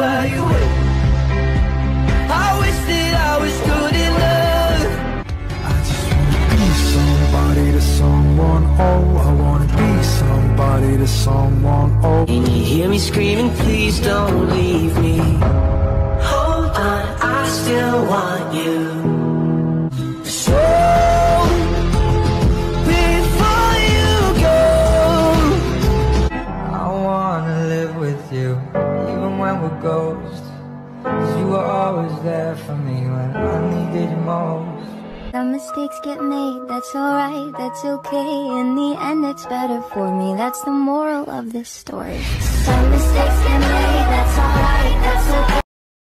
were you with? I wish that I was good enough. I just wanna be somebody to someone, oh I wanna be somebody to someone, oh And you hear me screaming, please don't leave me. Hold on, I still want you. Even when we're. Cause you were always there for me when I needed most. Some mistakes get made, that's alright, that's okay. In the end, it's better for me, that's the moral of this story. Some mistakes get made,